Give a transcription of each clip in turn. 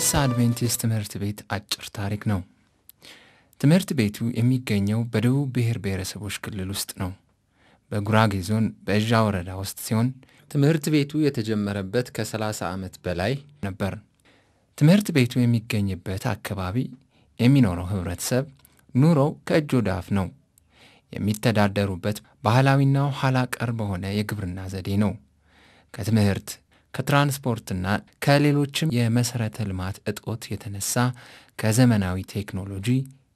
የፌሳ አድቬንቲስት ትምህርት ቤት አጭር ታሪክ ነው። ትምህርት ቤቱ የሚገኘው በደቡብ ብሔር ብሔረሰቦች ክልል ውስጥ ነው። በጉራጌ ዞን በእዣ ወረዳ ውስጥ ሲሆን ትምህርት ቤቱ የተጀመረበት ከ30 ዓመት በላይ ነበር። ትምህርት ቤቱ የሚገኝበት አካባቢ የሚኖረው ህብረተሰብ ኑሮው ከእጅ ወደ አፍ ነው። የሚተዳደሩበት ባህላዊና ኋላ ቀር በሆነ የግብርና ዘዴ ነው። ከትምህርት ከትራንስፖርትና ከሌሎችም የመሠረተ ልማት እጦት የተነሳ ከዘመናዊ ቴክኖሎጂ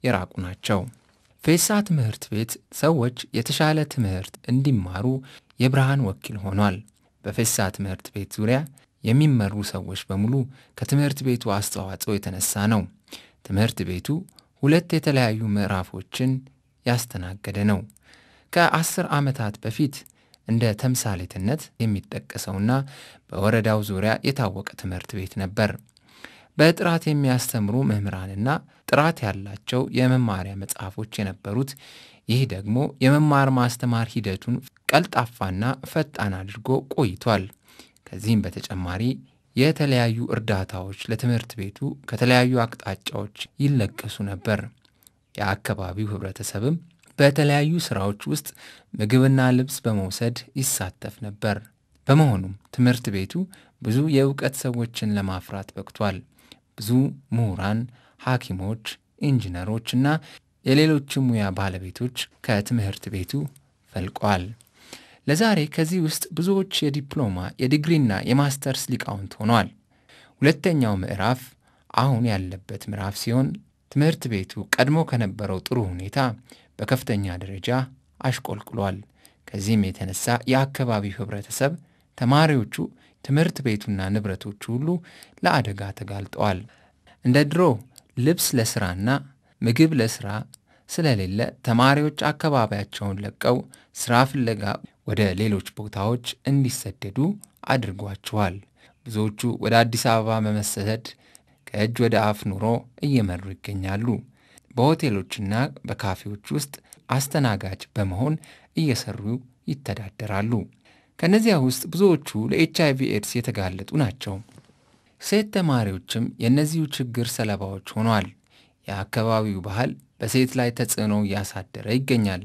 የራቁ ናቸው። ፌሳ ትምህርት ቤት ሰዎች የተሻለ ትምህርት እንዲማሩ የብርሃን ወኪል ሆኗል። በፌሳ ትምህርት ቤት ዙሪያ የሚመሩ ሰዎች በሙሉ ከትምህርት ቤቱ አስተዋጽኦ የተነሳ ነው። ትምህርት ቤቱ ሁለት የተለያዩ ምዕራፎችን ያስተናገደ ነው። ከአስር ዓመታት በፊት እንደ ተምሳሌትነት የሚጠቀሰውና በወረዳው ዙሪያ የታወቀ ትምህርት ቤት ነበር። በጥራት የሚያስተምሩ መምህራንና ጥራት ያላቸው የመማሪያ መጽሐፎች የነበሩት፣ ይህ ደግሞ የመማር ማስተማር ሂደቱን ቀልጣፋና ፈጣን አድርጎ ቆይቷል። ከዚህም በተጨማሪ የተለያዩ እርዳታዎች ለትምህርት ቤቱ ከተለያዩ አቅጣጫዎች ይለገሱ ነበር። የአካባቢው ህብረተሰብም በተለያዩ ስራዎች ውስጥ ምግብና ልብስ በመውሰድ ይሳተፍ ነበር። በመሆኑም ትምህርት ቤቱ ብዙ የእውቀት ሰዎችን ለማፍራት በቅቷል። ብዙ ምሁራን፣ ሐኪሞች፣ ኢንጂነሮች እና የሌሎችም ሙያ ባለቤቶች ከትምህርት ቤቱ ፈልቀዋል። ለዛሬ ከዚህ ውስጥ ብዙዎች የዲፕሎማ የዲግሪና የማስተርስ ሊቃውንት ሆነዋል። ሁለተኛው ምዕራፍ አሁን ያለበት ምዕራፍ ሲሆን ትምህርት ቤቱ ቀድሞ ከነበረው ጥሩ ሁኔታ በከፍተኛ ደረጃ አሽቆልቅሏል። ከዚህም የተነሳ የአካባቢው ህብረተሰብ፣ ተማሪዎቹ፣ ትምህርት ቤቱና ንብረቶቹ ሁሉ ለአደጋ ተጋልጠዋል። እንደ ድሮ ልብስ ለስራና ምግብ ለስራ ስለሌለ ተማሪዎች አካባቢያቸውን ለቀው ስራ ፍለጋ ወደ ሌሎች ቦታዎች እንዲሰደዱ አድርጓቸዋል። ብዙዎቹ ወደ አዲስ አበባ በመሰደድ ከእጅ ወደ አፍ ኑሮ እየመሩ ይገኛሉ። በሆቴሎችና በካፌዎች ውስጥ አስተናጋጅ በመሆን እየሰሩ ይተዳደራሉ። ከእነዚያ ውስጥ ብዙዎቹ ለኤች አይቪ ኤድስ የተጋለጡ ናቸው። ሴት ተማሪዎችም የእነዚሁ ችግር ሰለባዎች ሆነዋል። የአካባቢው ባህል በሴት ላይ ተጽዕኖ እያሳደረ ይገኛል።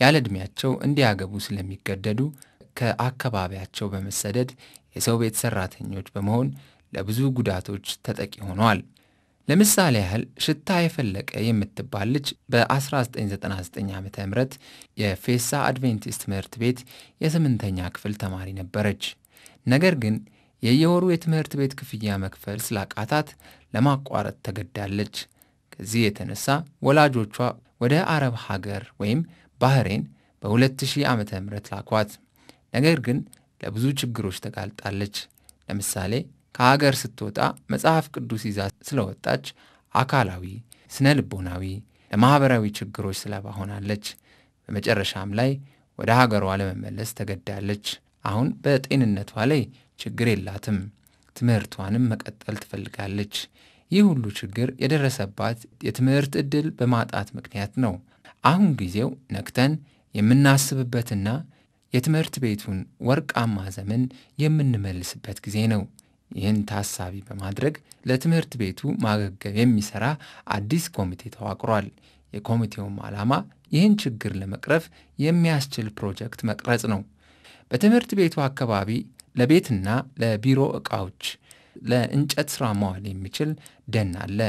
ያለ ዕድሜያቸው እንዲያገቡ ስለሚገደዱ ከአካባቢያቸው በመሰደድ የሰው ቤት ሠራተኞች በመሆን ለብዙ ጉዳቶች ተጠቂ ሆነዋል። ለምሳሌ ያህል ሽታ የፈለቀ የምትባል ልጅ በ1999 ዓ ም የፌሳ አድቬንቲስት ትምህርት ቤት የስምንተኛ ክፍል ተማሪ ነበረች። ነገር ግን የየወሩ የትምህርት ቤት ክፍያ መክፈል ስላቃታት ለማቋረጥ ተገዳለች። ከዚህ የተነሳ ወላጆቿ ወደ አረብ ሀገር ወይም ባህሬን በ2000 ዓ ም ላኳት። ነገር ግን ለብዙ ችግሮች ተጋልጣለች። ለምሳሌ ከሀገር ስትወጣ መጽሐፍ ቅዱስ ይዛ ስለወጣች አካላዊ፣ ስነ ልቦናዊ፣ ለማኅበራዊ ችግሮች ሰለባ ሆናለች። በመጨረሻም ላይ ወደ ሀገሯ ለመመለስ ተገዳለች። አሁን በጤንነቷ ላይ ችግር የላትም። ትምህርቷንም መቀጠል ትፈልጋለች። ይህ ሁሉ ችግር የደረሰባት የትምህርት ዕድል በማጣት ምክንያት ነው። አሁን ጊዜው ነቅተን የምናስብበትና የትምህርት ቤቱን ወርቃማ ዘመን የምንመልስበት ጊዜ ነው። ይህን ታሳቢ በማድረግ ለትምህርት ቤቱ ማገገም የሚሠራ አዲስ ኮሚቴ ተዋቅሯል። የኮሚቴውም ዓላማ ይህን ችግር ለመቅረፍ የሚያስችል ፕሮጀክት መቅረጽ ነው። በትምህርት ቤቱ አካባቢ ለቤትና ለቢሮ ዕቃዎች፣ ለእንጨት ሥራ መዋል የሚችል ደን አለ።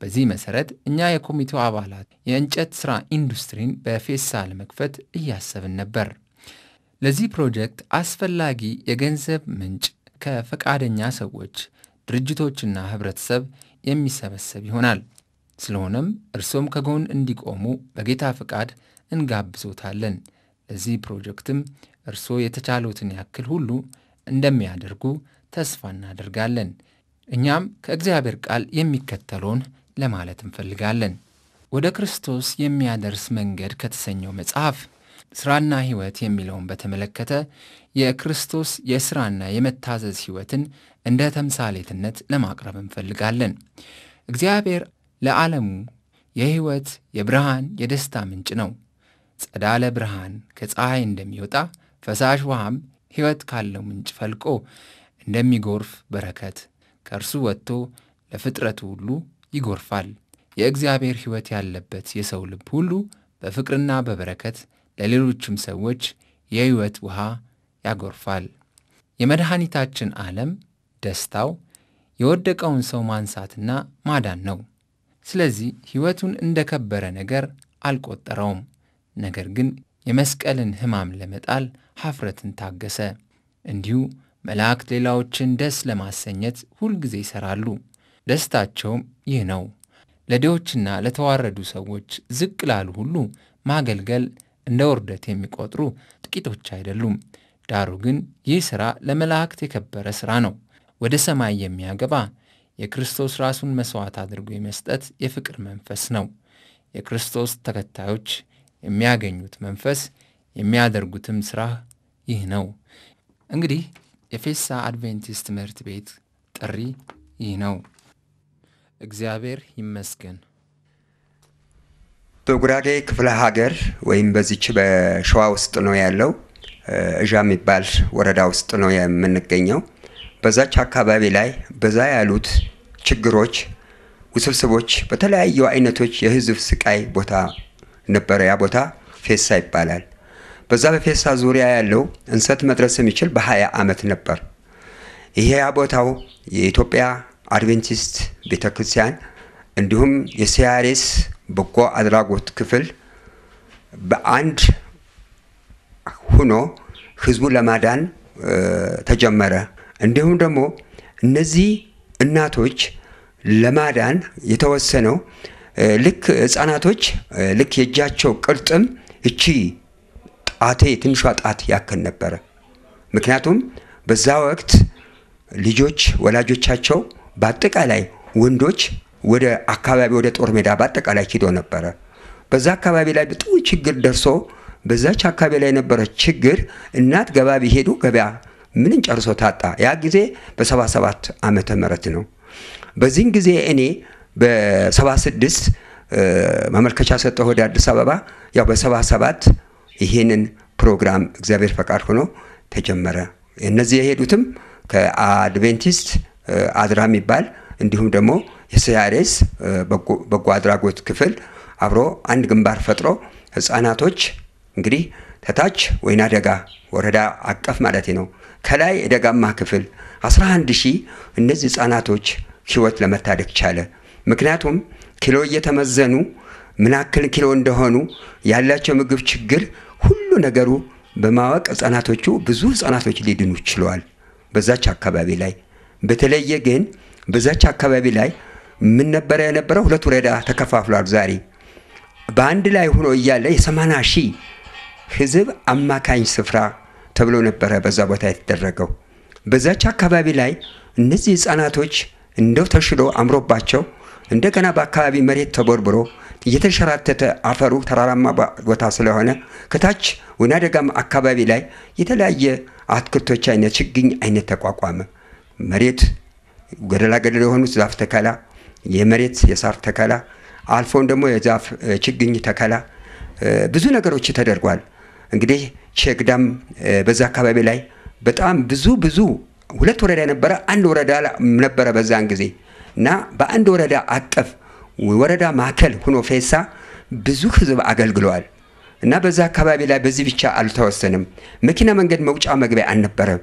በዚህ መሠረት እኛ የኮሚቴው አባላት የእንጨት ሥራ ኢንዱስትሪን በፌሳ ለመክፈት እያሰብን ነበር። ለዚህ ፕሮጀክት አስፈላጊ የገንዘብ ምንጭ ከፈቃደኛ ሰዎች፣ ድርጅቶችና ህብረተሰብ የሚሰበሰብ ይሆናል። ስለሆነም እርሶም ከጎን እንዲቆሙ በጌታ ፈቃድ እንጋብዞታለን። ለዚህ ፕሮጀክትም እርሶ የተቻሉትን ያክል ሁሉ እንደሚያደርጉ ተስፋ እናደርጋለን። እኛም ከእግዚአብሔር ቃል የሚከተለውን ለማለት እንፈልጋለን። ወደ ክርስቶስ የሚያደርስ መንገድ ከተሰኘው መጽሐፍ ሥራና ሕይወት የሚለውን በተመለከተ የክርስቶስ የሥራና የመታዘዝ ሕይወትን እንደ ተምሳሌትነት ለማቅረብ እንፈልጋለን። እግዚአብሔር ለዓለሙ የሕይወት የብርሃን የደስታ ምንጭ ነው። ጸዳለ ብርሃን ከፀሐይ እንደሚወጣ ፈሳሽ ውሃም ሕይወት ካለው ምንጭ ፈልቆ እንደሚጎርፍ በረከት ከእርሱ ወጥቶ ለፍጥረቱ ሁሉ ይጎርፋል። የእግዚአብሔር ሕይወት ያለበት የሰው ልብ ሁሉ በፍቅርና በበረከት ለሌሎችም ሰዎች የሕይወት ውሃ ያጎርፋል። የመድኃኒታችን ዓለም ደስታው የወደቀውን ሰው ማንሳትና ማዳን ነው። ስለዚህ ሕይወቱን እንደ ከበረ ነገር አልቆጠረውም። ነገር ግን የመስቀልን ሕማም ለመጣል ሐፍረትን ታገሰ። እንዲሁ መላእክት ሌላዎችን ደስ ለማሰኘት ሁልጊዜ ይሠራሉ። ደስታቸውም ይህ ነው። ለድሆችና ለተዋረዱ ሰዎች ዝቅ ላሉ ሁሉ ማገልገል እንደ ውርደት የሚቆጥሩ ጥቂቶች አይደሉም። ዳሩ ግን ይህ ሥራ ለመላእክት የከበረ ሥራ ነው። ወደ ሰማይ የሚያገባ የክርስቶስ ራሱን መሥዋዕት አድርጎ የመስጠት የፍቅር መንፈስ ነው። የክርስቶስ ተከታዮች የሚያገኙት መንፈስ የሚያደርጉትም ሥራ ይህ ነው። እንግዲህ የፌሳ አድቬንቲስት ትምህርት ቤት ጥሪ ይህ ነው። እግዚአብሔር ይመስገን። በጉራጌ ክፍለ ሀገር ወይም በዚች በሸዋ ውስጥ ነው ያለው። እዣ የሚባል ወረዳ ውስጥ ነው የምንገኘው። በዛች አካባቢ ላይ በዛ ያሉት ችግሮች፣ ውስብስቦች፣ በተለያዩ አይነቶች የህዝብ ስቃይ ቦታ ነበረ። ያ ቦታ ፌሳ ይባላል። በዛ በፌሳ ዙሪያ ያለው እንሰት መድረስ የሚችል በሀያ ዓመት ነበር። ይሄ ያ ቦታው የኢትዮጵያ አድቬንቲስት ቤተ ክርስቲያን እንዲሁም የሲያሬስ በጎ አድራጎት ክፍል በአንድ ሁኖ ህዝቡን ለማዳን ተጀመረ። እንዲሁም ደግሞ እነዚህ እናቶች ለማዳን የተወሰነው ልክ ህፃናቶች ልክ የእጃቸው ቅልጥም እቺ ጣቴ ትንሿ ጣት ያክል ነበረ። ምክንያቱም በዛ ወቅት ልጆች ወላጆቻቸው በአጠቃላይ ወንዶች ወደ አካባቢ ወደ ጦር ሜዳ በአጠቃላይ ሂዶ ነበረ። በዛ አካባቢ ላይ ብዙ ችግር ደርሶ በዛች አካባቢ ላይ የነበረ ችግር እናት ገባ ቢሄዱ ገበያ ምንን ጨርሶ ታጣ። ያ ጊዜ በሰባ ሰባት ዓመተ ምህረት ነው። በዚህን ጊዜ እኔ በሰባ ስድስት ማመልከቻ ሰጠሁ ወደ አዲስ አበባ። ያው በሰባ ሰባት ይሄንን ፕሮግራም እግዚአብሔር ፈቃድ ሆኖ ተጀመረ። እነዚህ የሄዱትም ከአድቬንቲስት አድራ የሚባል እንዲሁም ደግሞ የሲያሬስ በጎ አድራጎት ክፍል አብሮ አንድ ግንባር ፈጥሮ ህፃናቶች እንግዲህ ተታች ወይና ደጋ ወረዳ አቀፍ ማለት ነው። ከላይ የደጋማ ክፍል 11 ሺህ እነዚህ ህፃናቶች ህይወት ለመታደግ ቻለ። ምክንያቱም ኪሎ እየተመዘኑ ምን ያክል ኪሎ እንደሆኑ ያላቸው ምግብ ችግር ሁሉ ነገሩ በማወቅ ህፃናቶቹ ብዙ ህፃናቶች ሊድኑ ችለዋል። በዛች አካባቢ ላይ በተለየ ግን በዛች አካባቢ ላይ ምን ነበረ የነበረው? ሁለት ወረዳ ተከፋፍሏል። ዛሬ በአንድ ላይ ሆኖ እያለ የሰማንያ ሺህ ህዝብ አማካኝ ስፍራ ተብሎ ነበረ በዛ ቦታ የተደረገው። በዛች አካባቢ ላይ እነዚህ ህፃናቶች እንደው ተሽሎ አምሮባቸው እንደገና በአካባቢ መሬት ተቦርብሮ እየተንሸራተተ አፈሩ ተራራማ ቦታ ስለሆነ ከታች ወይና አካባቢ ላይ የተለያየ አትክልቶች አይነት ችግኝ አይነት ተቋቋመ። መሬት ገደላ ገደል የሆኑት ዛፍ ተከላ፣ የመሬት የሳር ተከላ፣ አልፎም ደግሞ የዛፍ ችግኝ ተከላ ብዙ ነገሮች ተደርጓል። እንግዲህ ቼክዳም በዛ አካባቢ ላይ በጣም ብዙ ብዙ ሁለት ወረዳ የነበረ አንድ ወረዳ ነበረ በዛን ጊዜ እና በአንድ ወረዳ አቀፍ ወረዳ ማዕከል ሆኖ ፌሳ ብዙ ህዝብ አገልግለዋል። እና በዛ አካባቢ ላይ በዚህ ብቻ አልተወሰንም። መኪና መንገድ መውጫ መግቢያ አልነበረም።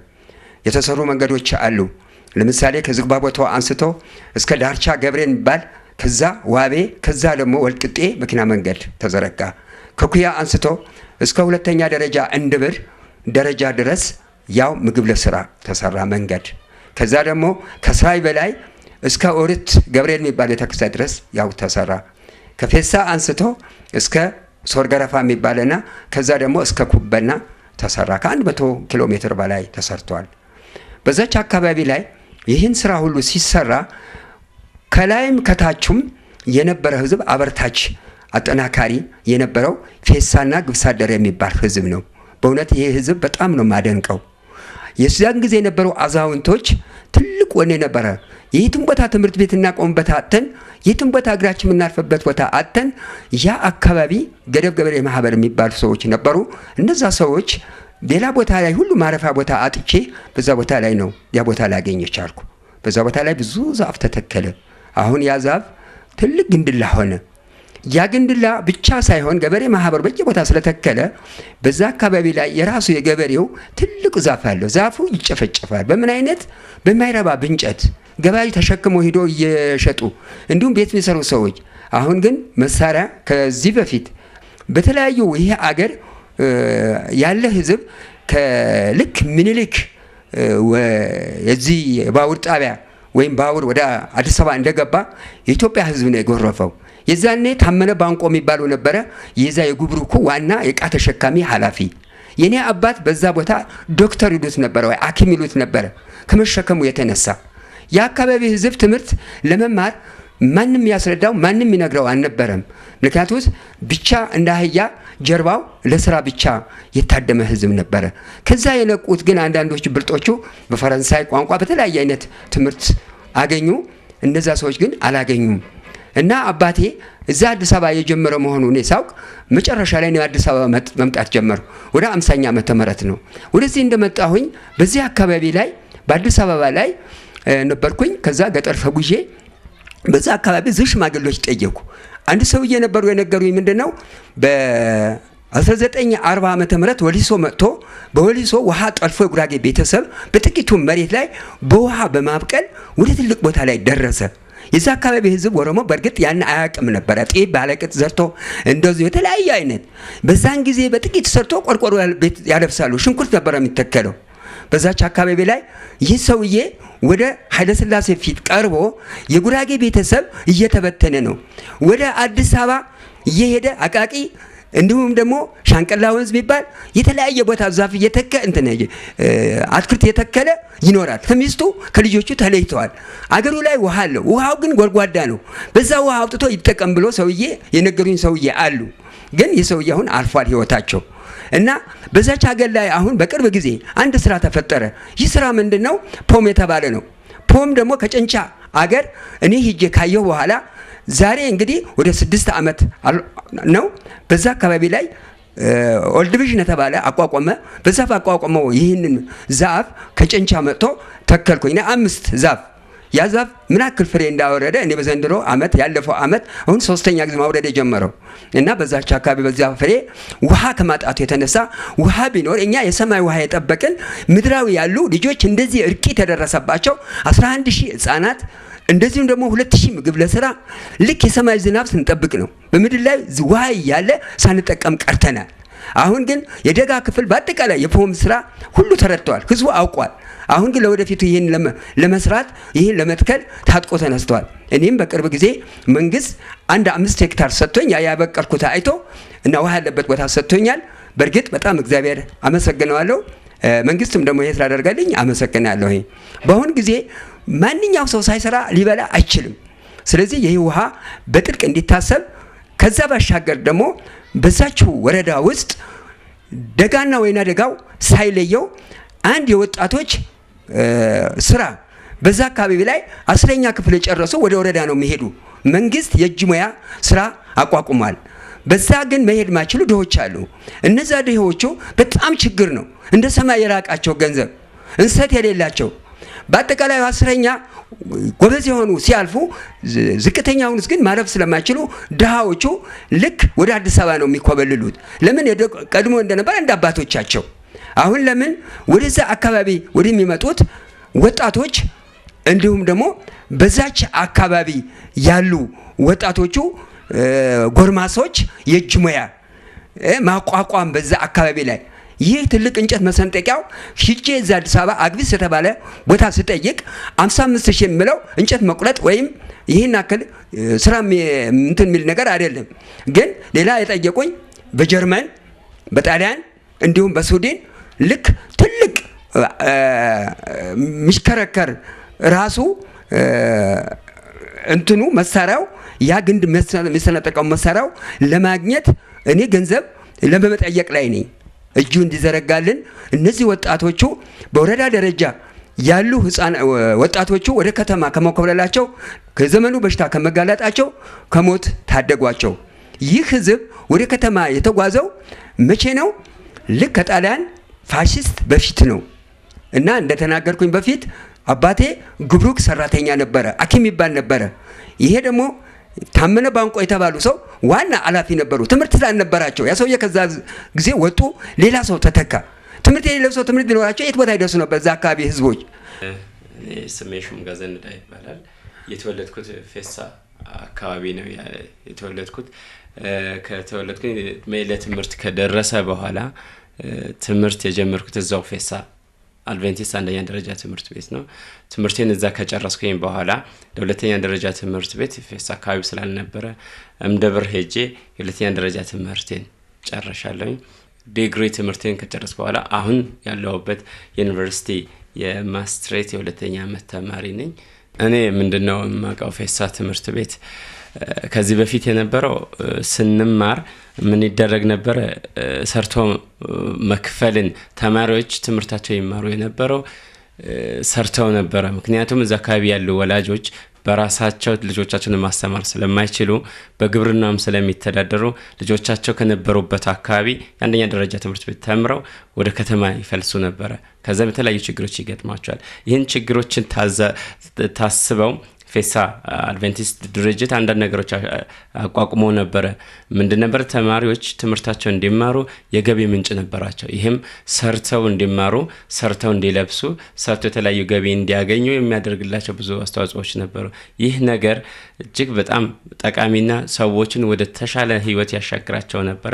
የተሰሩ መንገዶች አሉ። ለምሳሌ ከዝግባ ቦታው አንስቶ እስከ ዳርቻ ገብሬ የሚባል ከዛ ዋቤ ከዛ ደግሞ ወልቅጤ መኪና መንገድ ተዘረጋ። ከኩያ አንስቶ እስከ ሁለተኛ ደረጃ እንድብር ደረጃ ድረስ ያው ምግብ ለስራ ተሰራ መንገድ። ከዛ ደግሞ ከስራይ በላይ እስከ ኦርት ገብርኤል የሚባል ቤተክርስቲያን ድረስ ያው ተሰራ። ከፌሳ አንስቶ እስከ ሶርገረፋ የሚባልና ከዛ ደግሞ እስከ ኩበና ተሰራ። ከአንድ መቶ ኪሎ ሜትር በላይ ተሰርቷል። በዛች አካባቢ ላይ ይህን ስራ ሁሉ ሲሰራ ከላይም ከታቹም የነበረ ህዝብ አበርታች አጠናካሪ የነበረው ፌሳና ግብሳደር የሚባል ህዝብ ነው። በእውነት ይሄ ህዝብ በጣም ነው ማደንቀው። የዚያን ጊዜ የነበሩ አዛውንቶች ትልቅ ወኔ ነበረ። የየትም ቦታ ትምህርት ቤት እናቆምበት አተን የትም ቦታ እግራችን የምናርፍበት ቦታ አተን ያ አካባቢ ገደብ ገበሬ ማህበር የሚባሉ ሰዎች ነበሩ። እነዛ ሰዎች ሌላ ቦታ ላይ ሁሉ ማረፊያ ቦታ አጥቼ በዛ ቦታ ላይ ነው ያ ቦታ ላገኝ ቻልኩ። በዛ ቦታ ላይ ብዙ ዛፍ ተተከለ። አሁን ያ ዛፍ ትልቅ ግንድላ ሆነ። ያ ግንድላ ብቻ ሳይሆን ገበሬ ማህበር በየቦታ ስለተከለ በዛ አካባቢ ላይ የራሱ የገበሬው ትልቅ ዛፍ አለው። ዛፉ ይጨፈጨፋል። በምን አይነት በማይረባ ብንጨት ገበሬ ተሸክሞ ሂዶ እየሸጡ እንዲሁም ቤት የሚሰሩ ሰዎች። አሁን ግን መሳሪያ ከዚህ በፊት በተለያዩ ይሄ አገር ያለ ህዝብ ከልክ ምኒልክ የዚህ የባቡር ጣቢያ ወይም ባቡር ወደ አዲስ አበባ እንደገባ የኢትዮጵያ ህዝብ ነው የጎረፈው። የዛኔ ታመነ ባንቆ የሚባለው ነበረ የዛ የጉምሩኩ ዋና የእቃ ተሸካሚ ኃላፊ። የኔ አባት በዛ ቦታ ዶክተር ይሉት ነበረ ወይ ሐኪም ይሉት ነበረ ከመሸከሙ የተነሳ የአካባቢ ህዝብ ትምህርት ለመማር ማንም ያስረዳው ማንም ይነግረው አልነበረም። ምክንያቱስ ብቻ እንደ አህያ ጀርባው ለስራ ብቻ የታደመ ህዝብ ነበረ። ከዛ የነቁት ግን አንዳንዶቹ ብልጦቹ በፈረንሳይ ቋንቋ በተለያየ አይነት ትምህርት አገኙ። እነዛ ሰዎች ግን አላገኙም። እና አባቴ እዛ አዲስ አበባ የጀመረ መሆኑ እኔ ሳውቅ መጨረሻ ላይ ነው አዲስ አበባ መምጣት ጀመሩ። ወደ አምሳኛ ዓመተ ምህረት ነው ወደዚህ እንደመጣሁኝ በዚህ አካባቢ ላይ በአዲስ አበባ ላይ ነበርኩኝ። ከዛ ገጠር ተጉዤ በዛ አካባቢ ብዙ ሽማግሌዎች ጠየቁ። አንድ ሰውዬ ነበሩ የነገሩኝ ምንድን ነው በ1940 ዓመተ ምህረት ወሊሶ መጥቶ በወሊሶ ውሃ ጠልፎ የጉራጌ ቤተሰብ በጥቂቱ መሬት ላይ በውሃ በማብቀል ወደ ትልቅ ቦታ ላይ ደረሰ። የዛ አካባቢ ህዝብ ኦሮሞ በእርግጥ ያን አያውቅም ነበረ። ጤፍ ባለቅጥ ዘርቶ እንደዚሁ የተለያየ አይነት በዛን ጊዜ በጥቂት ሰርቶ ቆርቆሮ ቤት ያለብሳሉ። ሽንኩርት ነበረ የሚተከለው በዛች አካባቢ ላይ ይህ ሰውዬ ወደ ኃይለሥላሴ ፊት ቀርቦ የጉራጌ ቤተሰብ እየተበተነ ነው፣ ወደ አዲስ አበባ እየሄደ አቃቂ እንዲሁም ደግሞ ሻንቀላ ወንዝ የሚባል የተለያየ ቦታ ዛፍ እየተከ እንትን አትክልት የተከለ ይኖራል። ከሚስቱ ከልጆቹ ተለይተዋል። አገሩ ላይ ውሃ አለው። ውሃው ግን ጎድጓዳ ነው። በዛ ውሃ አውጥቶ ይጠቀም ብሎ ሰውዬ የነገሩኝ ሰውዬ አሉ። ግን ይህ ሰውዬ አሁን አልፏል ህይወታቸው እና በዛች ሀገር ላይ አሁን በቅርብ ጊዜ አንድ ስራ ተፈጠረ። ይህ ስራ ምንድን ነው? ፖም የተባለ ነው። ፖም ደግሞ ከጨንቻ አገር እኔ ሂጄ ካየሁ በኋላ ዛሬ እንግዲህ ወደ ስድስት ዓመት ነው። በዛ አካባቢ ላይ World Vision የተባለ አቋቋመ። በዛ አቋቋመው ይህንን ዛፍ ከጨንቻ መጥቶ ተከልኩኝ። አምስት ዛፍ ያ ዛፍ ምን ያክል ፍሬ እንዳወረደ እኔ በዘንድሮ ዓመት ያለፈው ዓመት አሁን ሶስተኛ ጊዜ ማውረድ የጀመረው እና በዛች አካባቢ በዚያ ፍሬ ውሃ ከማጣቱ የተነሳ ውሃ ቢኖር እኛ የሰማይ ውሃ የጠበቅን ምድራዊ ያሉ ልጆች እንደዚህ እርቂት የደረሰባቸው 11 ሺህ ህጻናት እንደዚሁም ደግሞ ሁለት ምግብ ለስራ ልክ የሰማይ ዝናብ ስንጠብቅ ነው። በምድር ላይ ውሃ እያለ ሳንጠቀም ቀርተናል። አሁን ግን የደጋ ክፍል በአጠቃላይ የፖም ስራ ሁሉ ተረድተዋል፣ ህዝቡ አውቋል። አሁን ግን ለወደፊቱ ይህን ለመስራት ይህን ለመትከል ታጥቆ ተነስተዋል። እኔም በቅርብ ጊዜ መንግስት አንድ አምስት ሄክታር ሰጥቶኝ ያበቀልኩት አይቶ እና ውሃ ያለበት ቦታ ሰጥቶኛል። በእርግጥ በጣም እግዚአብሔር አመሰግነዋለሁ። መንግስትም ደግሞ ይሄ ስላደርገልኝ አመሰግናለሁ። በአሁን ጊዜ ማንኛው ሰው ሳይሰራ ሊበላ አይችልም። ስለዚህ ይህ ውሃ በጥልቅ እንዲታሰብ ከዛ ባሻገር ደግሞ በዛችው ወረዳ ውስጥ ደጋና ወይና ደጋው ሳይለየው አንድ የወጣቶች ስራ በዛ አካባቢ ላይ አስረኛ ክፍል የጨረሱ ወደ ወረዳ ነው የሚሄዱ። መንግስት የእጅ ሙያ ስራ አቋቁሟል። በዛ ግን መሄድ ማይችሉ ድሆች አሉ። እነዛ ድሆቹ በጣም ችግር ነው። እንደ ሰማይ የራቃቸው ገንዘብ እንሰት የሌላቸው በአጠቃላይ አስረኛ ጎበዝ የሆኑ ሲያልፉ ዝቅተኛውንስ ግን ማለፍ ስለማይችሉ ድሃዎቹ ልክ ወደ አዲስ አበባ ነው የሚኮበልሉት። ለምን ቀድሞ እንደነበር እንደ አባቶቻቸው። አሁን ለምን ወደዛ አካባቢ ወደሚመጡት ወጣቶች እንዲሁም ደግሞ በዛች አካባቢ ያሉ ወጣቶቹ ጎርማሶች የእጅ ሙያ ማቋቋም በዛ አካባቢ ላይ ይህ ትልቅ እንጨት መሰንጠቂያው ሂጄ እዛ አዲስ አበባ አግቢስ የተባለ ቦታ ስጠይቅ 55 ሺህ የሚለው እንጨት መቁረጥ ወይም ይህን አክል ስራ እንትን የሚል ነገር አይደለም። ግን ሌላ የጠየቁኝ በጀርመን በጣሊያን እንዲሁም በስዊድን ልክ ትልቅ የሚሽከረከር ራሱ እንትኑ መሳሪያው ያ ግንድ የሚሰነጠቀው መሳሪያው ለማግኘት እኔ ገንዘብ ለመጠየቅ ላይ ነኝ። እጁ እንዲዘረጋልን እነዚህ ወጣቶቹ በወረዳ ደረጃ ያሉ ወጣቶቹ ወደ ከተማ ከመኮብለላቸው ከዘመኑ በሽታ ከመጋለጣቸው ከሞት ታደጓቸው። ይህ ህዝብ ወደ ከተማ የተጓዘው መቼ ነው? ልክ ከጣሊያን ፋሽስት በፊት ነው እና እንደተናገርኩኝ በፊት አባቴ ጉምሩክ ሰራተኛ ነበረ፣ አኪም ይባል ነበረ። ይሄ ደግሞ ታመነ ባንቆ የተባሉ ሰው ዋና ኃላፊ ነበሩ። ትምህርት ስላልነበራቸው ያ ሰውዬ ከዛ ጊዜ ወጡ፣ ሌላ ሰው ተተካ። ትምህርት የሌለው ሰው ትምህርት ቢኖራቸው የት ቦታ ይደርሱ ነበር? እዛ አካባቢ ህዝቦች። ስሜ ሹም ጋዘንዳ ይባላል። የተወለድኩት ፌሳ አካባቢ ነው የተወለድኩት። ከተወለድኩኝ ለትምህርት ከደረሰ በኋላ ትምህርት የጀመርኩት እዛው ፌሳ አድቬንቲስት አንደኛ ደረጃ ትምህርት ቤት ነው። ትምህርቴን እዛ ከጨረስኩኝ በኋላ ለሁለተኛ ደረጃ ትምህርት ቤት ፌሳ አካባቢ ስላልነበረ እምደብር ሄጄ የሁለተኛ ደረጃ ትምህርቴን ጨረሻለሁኝ። ዲግሪ ትምህርቴን ከጨረስኩ በኋላ አሁን ያለሁበት ዩኒቨርሲቲ የማስትሬት የሁለተኛ ዓመት ተማሪ ነኝ። እኔ ምንድን ነው የማውቀው ፌሳ ትምህርት ቤት ከዚህ በፊት የነበረው ስንማር ምን ይደረግ ነበረ? ሰርቶ መክፈልን ተማሪዎች ትምህርታቸው ይማሩ የነበረው ሰርተው ነበረ። ምክንያቱም እዛ አካባቢ ያሉ ወላጆች በራሳቸው ልጆቻቸውን ማስተማር ስለማይችሉ በግብርናም ስለሚተዳደሩ ልጆቻቸው ከነበሩበት አካባቢ የአንደኛ ደረጃ ትምህርት ቤት ተምረው ወደ ከተማ ይፈልሱ ነበረ። ከዛም የተለያዩ ችግሮች ይገጥማቸዋል። ይህን ችግሮችን ታስበው ፌሳ አድቬንቲስት ድርጅት አንዳንድ ነገሮች አቋቁሞ ነበረ። ምንድን ነበር? ተማሪዎች ትምህርታቸው እንዲማሩ የገቢ ምንጭ ነበራቸው። ይህም ሰርተው እንዲማሩ፣ ሰርተው እንዲለብሱ፣ ሰርተው የተለያዩ ገቢ እንዲያገኙ የሚያደርግላቸው ብዙ አስተዋጽኦዎች ነበሩ። ይህ ነገር እጅግ በጣም ጠቃሚና ሰዎችን ወደ ተሻለ ሕይወት ያሻግራቸው ነበረ።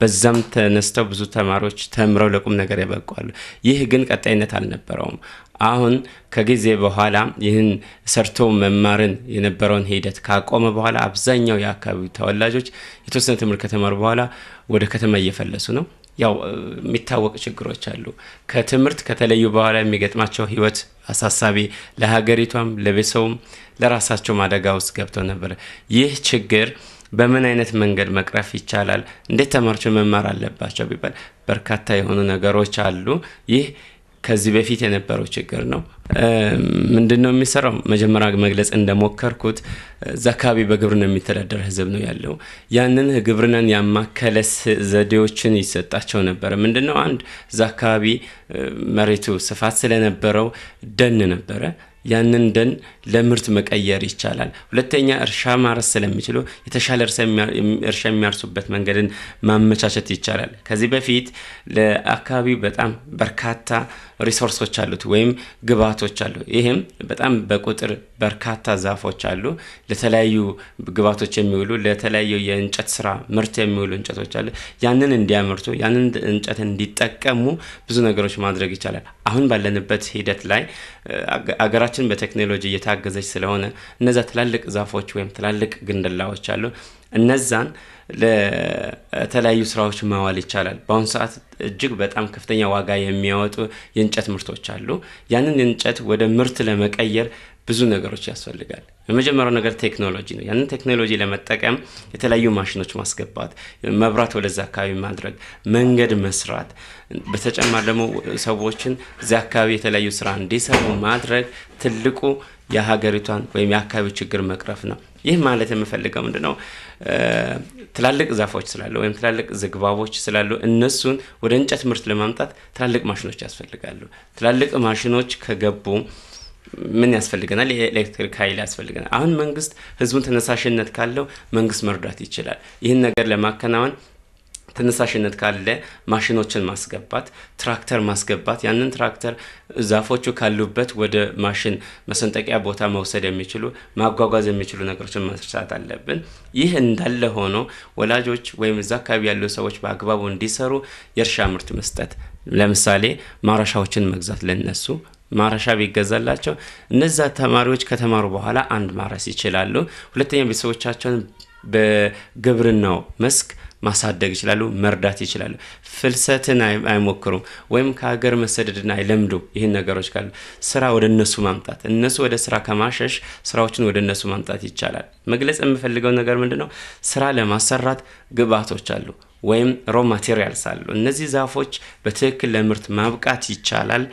በዛም ተነስተው ብዙ ተማሪዎች ተምረው ለቁም ነገር ያበቋሉ። ይህ ግን ቀጣይነት አልነበረውም። አሁን ከጊዜ በኋላ ይህን ሰርቶ መማርን የነበረውን ሂደት ካቆመ በኋላ አብዛኛው የአካባቢው ተወላጆች የተወሰነ ትምህርት ከተማሩ በኋላ ወደ ከተማ እየፈለሱ ነው። ያው የሚታወቅ ችግሮች አሉ። ከትምህርት ከተለዩ በኋላ የሚገጥማቸው ህይወት አሳሳቢ፣ ለሀገሪቷም፣ ለቤተሰቡም፣ ለራሳቸውም አደጋ ውስጥ ገብተው ነበረ። ይህ ችግር በምን አይነት መንገድ መቅረፍ ይቻላል? እንዴት ተማሪዎች መማር አለባቸው ቢባል በርካታ የሆኑ ነገሮች አሉ። ይህ ከዚህ በፊት የነበረው ችግር ነው። ምንድን ነው የሚሰራው? መጀመሪያ መግለጽ እንደሞከርኩት እዛ አካባቢ በግብርና የሚተዳደር ህዝብ ነው ያለው። ያንን ግብርናን ያማከለ ዘዴዎችን ይሰጣቸው ነበረ። ምንድን ነው አንድ እዛ አካባቢ መሬቱ ስፋት ስለነበረው ደን ነበረ። ያንን ደን ለምርት መቀየር ይቻላል። ሁለተኛ እርሻ ማረስ ስለሚችሉ የተሻለ እርሻ የሚያርሱበት መንገድን ማመቻቸት ይቻላል። ከዚህ በፊት ለአካባቢው በጣም በርካታ ሪሶርሶች አሉት ወይም ግብዓቶች አሉ። ይህም በጣም በቁጥር በርካታ ዛፎች አሉ። ለተለያዩ ግብዓቶች የሚውሉ ለተለያዩ የእንጨት ስራ ምርት የሚውሉ እንጨቶች አሉ። ያንን እንዲያመርቱ ያንን እንጨት እንዲጠቀሙ ብዙ ነገሮች ማድረግ ይቻላል። አሁን ባለንበት ሂደት ላይ አገራችን በቴክኖሎጂ እየታገዘች ስለሆነ እነዛ ትላልቅ ዛፎች ወይም ትላልቅ ግንድላዎች አሉ። እነዛን ለተለያዩ ስራዎች ማዋል ይቻላል። በአሁኑ ሰዓት እጅግ በጣም ከፍተኛ ዋጋ የሚያወጡ የእንጨት ምርቶች አሉ። ያንን እንጨት ወደ ምርት ለመቀየር ብዙ ነገሮች ያስፈልጋል። የመጀመሪያው ነገር ቴክኖሎጂ ነው። ያንን ቴክኖሎጂ ለመጠቀም የተለያዩ ማሽኖች ማስገባት፣ መብራት ወደዛ አካባቢ ማድረግ፣ መንገድ መስራት፣ በተጨማሪ ደግሞ ሰዎችን እዚያ አካባቢ የተለያዩ ስራ እንዲሰሩ ማድረግ ትልቁ የሀገሪቷን ወይም የአካባቢው ችግር መቅረፍ ነው። ይህ ማለት የምፈልገው ምንድን ነው? ትላልቅ ዛፎች ስላሉ ወይም ትላልቅ ዝግባቦች ስላሉ እነሱን ወደ እንጨት ምርት ለማምጣት ትላልቅ ማሽኖች ያስፈልጋሉ። ትላልቅ ማሽኖች ከገቡ ምን ያስፈልገናል? የኤሌክትሪክ ኃይል ያስፈልገናል። አሁን መንግስት ህዝቡን ተነሳሽነት ካለው መንግስት መርዳት ይችላል። ይህን ነገር ለማከናወን ተነሳሽነት ካለ ማሽኖችን ማስገባት፣ ትራክተር ማስገባት፣ ያንን ትራክተር ዛፎቹ ካሉበት ወደ ማሽን መሰንጠቂያ ቦታ መውሰድ የሚችሉ ማጓጓዝ የሚችሉ ነገሮችን መስራት አለብን። ይህ እንዳለ ሆኖ ወላጆች ወይም እዛ አካባቢ ያሉ ሰዎች በአግባቡ እንዲሰሩ የእርሻ ምርት መስጠት፣ ለምሳሌ ማረሻዎችን መግዛት ለነሱ ማረሻ ቢገዛላቸው እነዛ ተማሪዎች ከተማሩ በኋላ አንድ ማረስ ይችላሉ። ሁለተኛ ቤተሰቦቻቸውን በግብርናው መስክ ማሳደግ ይችላሉ፣ መርዳት ይችላሉ። ፍልሰትን አይሞክሩም ወይም ከሀገር መሰደድን አይለምዱ። ይህን ነገሮች ካሉ ስራ ወደ እነሱ ማምጣት እነሱ ወደ ስራ ከማሸሽ ስራዎችን ወደ እነሱ ማምጣት ይቻላል። መግለጽ የምፈልገው ነገር ምንድን ነው? ስራ ለማሰራት ግብዓቶች አሉ ወይም raw materials አሉ። እነዚህ ዛፎች በትክክል ለምርት ማብቃት ይቻላል